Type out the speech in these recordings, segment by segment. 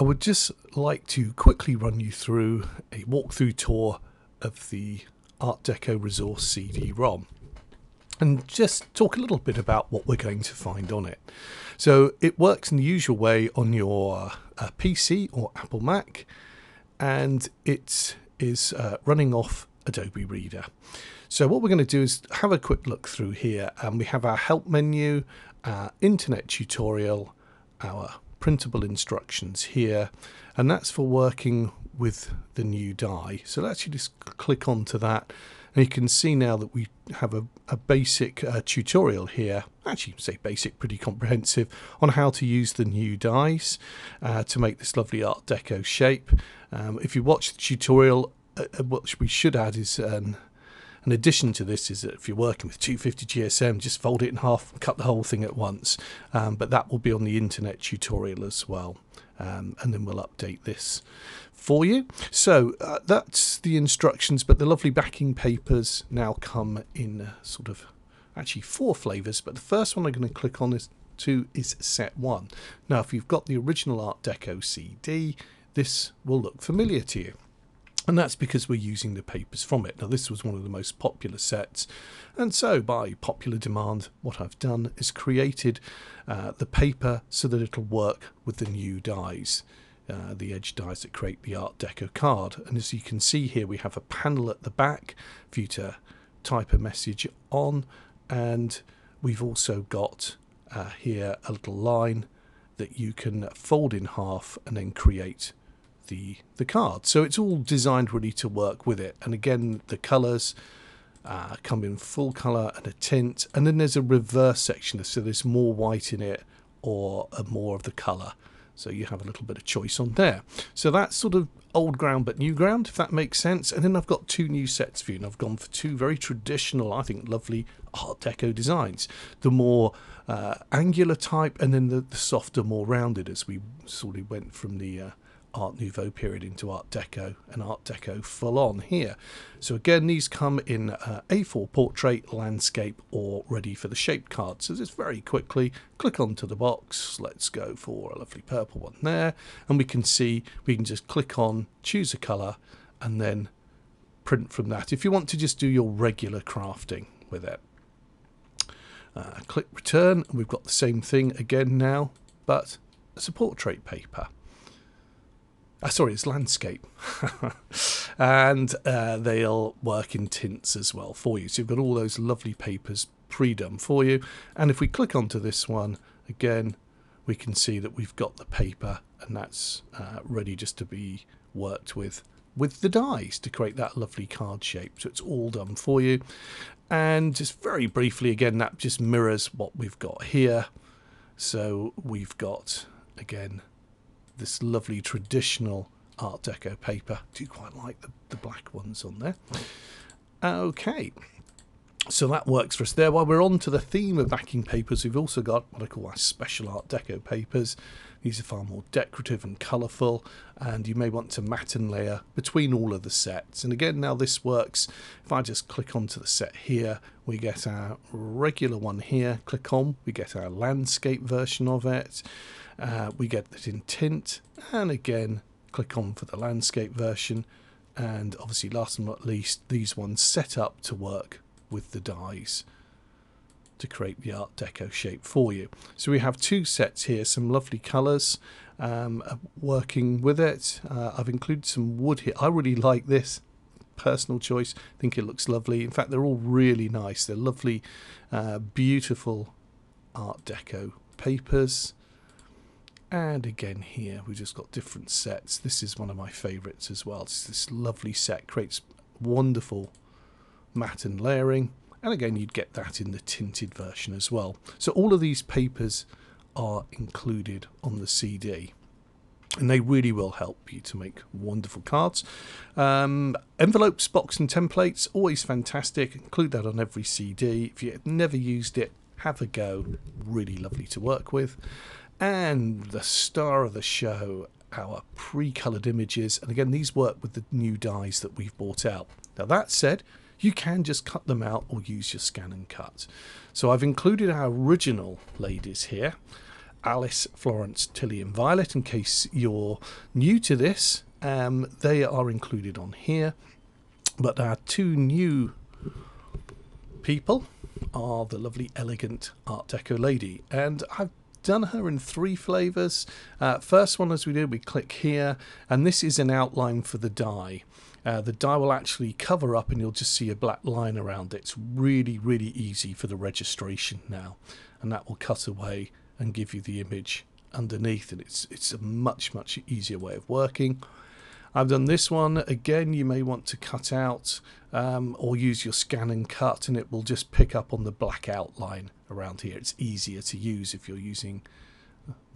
I would just like to quickly run you through a walkthrough tour of the Art Deco Resource CD-ROM and just talk a little bit about what we're going to find on it. So it works in the usual way on your uh, PC or Apple Mac and it is uh, running off Adobe Reader. So what we're going to do is have a quick look through here and we have our help menu, our internet tutorial, our printable instructions here and that's for working with the new die. So let's just click onto that. And you can see now that we have a, a basic uh, tutorial here actually say basic pretty comprehensive on how to use the new dies uh, to make this lovely art deco shape. Um, if you watch the tutorial uh, uh what we should add is um, an addition to this is that if you're working with 250 GSM, just fold it in half and cut the whole thing at once. Um, but that will be on the internet tutorial as well. Um, and then we'll update this for you. So uh, that's the instructions, but the lovely backing papers now come in uh, sort of actually four flavors. But the first one I'm going to click on is to is set one. Now, if you've got the original Art Deco CD, this will look familiar to you and that's because we're using the papers from it. Now, this was one of the most popular sets, and so by popular demand, what I've done is created uh, the paper so that it'll work with the new dies. Uh, the edge dies that create the Art Deco card. And as you can see here, we have a panel at the back for you to type a message on, and we've also got uh, here a little line that you can fold in half and then create the the card. So it's all designed really to work with it. And again, the colours uh, come in full colour and a tint, and then there's a reverse section, so there's more white in it or more of the colour. So you have a little bit of choice on there. So that's sort of old ground but new ground, if that makes sense. And then I've got two new sets for you, and I've gone for two very traditional, I think, lovely Art Deco designs. The more uh, angular type, and then the, the, softer, more rounded, as we sort of went from the uh, Art Nouveau period into Art Deco and Art Deco full on here. So again, these come in uh, A4 portrait, landscape, or ready for the shape card. So just very quickly click onto the box. Let's go for a lovely purple one there, and we can see we can just click on, choose a color, and then print from that. If you want to just do your regular crafting with it. Uh, click return, and we've got the same thing again now, but as a portrait paper. Uh, sorry, it's landscape. and uh, they'll work in tints as well for you. So you've got all those lovely papers pre-done for you. And if we click onto this one, again, we can see that we've got the paper and that's uh, ready just to be worked with with the dies to create that lovely card shape. So it's all done for you. And just very briefly, again, that just mirrors what we've got here. So we've got, again, this lovely traditional Art Deco paper. I do quite like the, the black ones on there. Okay. So that works for us there. While we're on to the theme of backing papers, we've also got what I call our special Art Deco papers. These are far more decorative and colourful, and you may want to mat and layer between all of the sets. And again, now this works. If I just click onto the set here, we get our regular one here. Click on, we get our landscape version of it. Uh, we get that in tint, and again, click on for the landscape version. And obviously, last but not least, these ones set up to work with the dies to create the Art Deco shape for you. So we have two sets here, some lovely colours um, uh, working with it. Uh, I've included some wood here. I really like this. Personal choice. I think it looks lovely. In fact, they're all really nice. They're lovely, uh, beautiful Art Deco papers. And again here, we've just got different sets. This is one of my favourites as well. It's this lovely set, creates wonderful matte and layering. And again, you'd get that in the tinted version as well. So all of these papers are included on the CD. And they really will help you to make wonderful cards. Um, envelopes, box, and templates, always fantastic. Include that on every CD. If you've never used it, have a go. Really lovely to work with and the star of the show, our pre-colored images. And again, these work with the new dies that we've bought out. Now that said, you can just cut them out or use your scan and cut. So I've included our original ladies here. Alice, Florence, Tilly, and Violet. In case you're new to this, um, they are included on here. But our two new people are the lovely, elegant Art Deco lady, and I've done her in three flavors. Uh, first one, as we did, we click here, and this is an outline for the die. Uh, the die will actually cover up and you'll just see a black line around it. It's really, really easy for the registration now. And that will cut away and give you the image underneath. And it's, it's a much, much easier way of working. I've done this one. Again, you may want to cut out um, or use your scan and cut and it will just pick up on the black outline around here. It's easier to use if you're using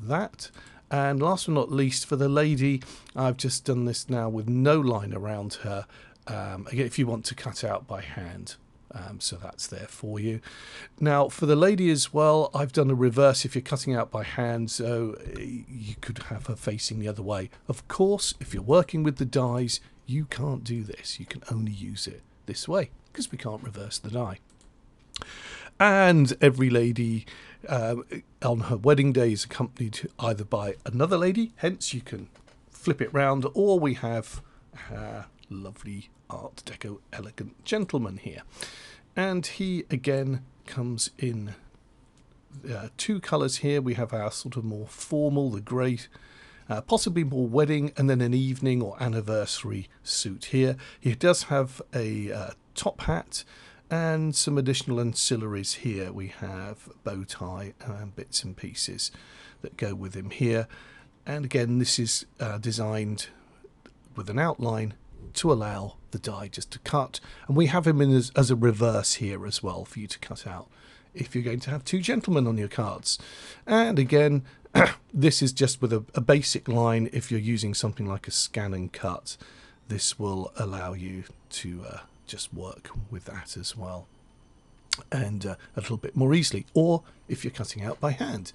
that. And last but not least, for the lady, I've just done this now with no line around her. Um, again, if you want to cut out by hand. Um, so that's there for you. Now, for the lady as well, I've done a reverse if you're cutting out by hand, so uh, you could have her facing the other way. Of course, if you're working with the dies, you can't do this. You can only use it this way because we can't reverse the die. And every lady uh, on her wedding day is accompanied either by another lady, hence you can flip it round, or we have a lovely Art Deco elegant gentleman here. And he again comes in uh, two colours here. We have our sort of more formal, the grey, uh, possibly more wedding, and then an evening or anniversary suit here. He does have a uh, top hat and some additional ancillaries here. We have bow tie and bits and pieces that go with him here. And again, this is uh, designed with an outline to allow the die just to cut. And we have him in as, as a reverse here as well for you to cut out if you're going to have two gentlemen on your cards. And again, this is just with a, a, basic line. If you're using something like a scan and cut, this will allow you to uh, just work with that as well and uh, a little bit more easily or if you're cutting out by hand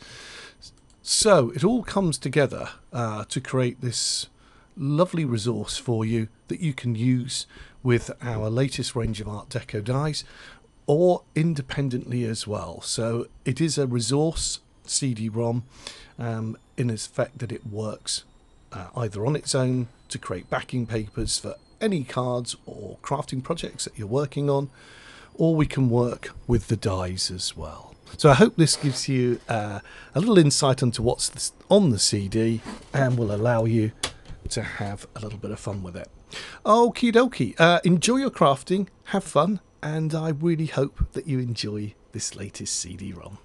so it all comes together uh, to create this lovely resource for you that you can use with our latest range of art deco dies or independently as well so it is a resource cd-rom um, in effect that it works uh, either on its own to create backing papers for any cards or crafting projects that you're working on, or we can work with the dies as well. So I hope this gives you uh, a little insight into what's on the CD and will allow you to have a little bit of fun with it. Okie dokie, uh, enjoy your crafting, have fun, and I really hope that you enjoy this latest CD-ROM.